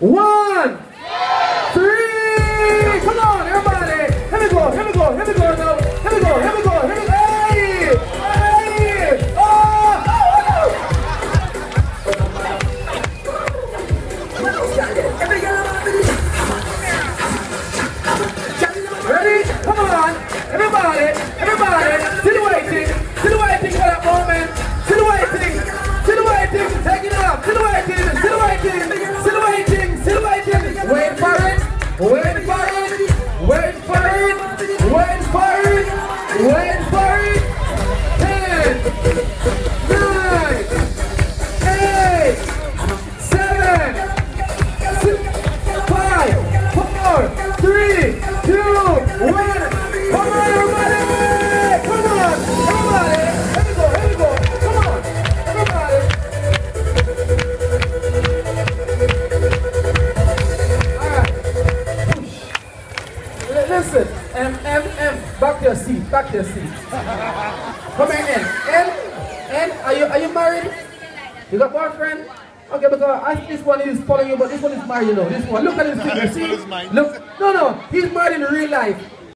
one, three. Come on, everybody. Here we go, here we go, here we go now. Here we go, here we go, here we go. Hey! Hey! Oh! oh, oh. Ready? Wait for it, wait for it, wait for it, wait for it. Ten, nine, eight, seven, six, five, four, three, two, one. Listen, M, M, M, back your seat, back your seat. Come here, N. N, N, are you, are you married? You got boyfriend? Okay, because I, this one is following you, but this one is married, you know. This one, look at his figure, see? Look, no, no, he's married in real life.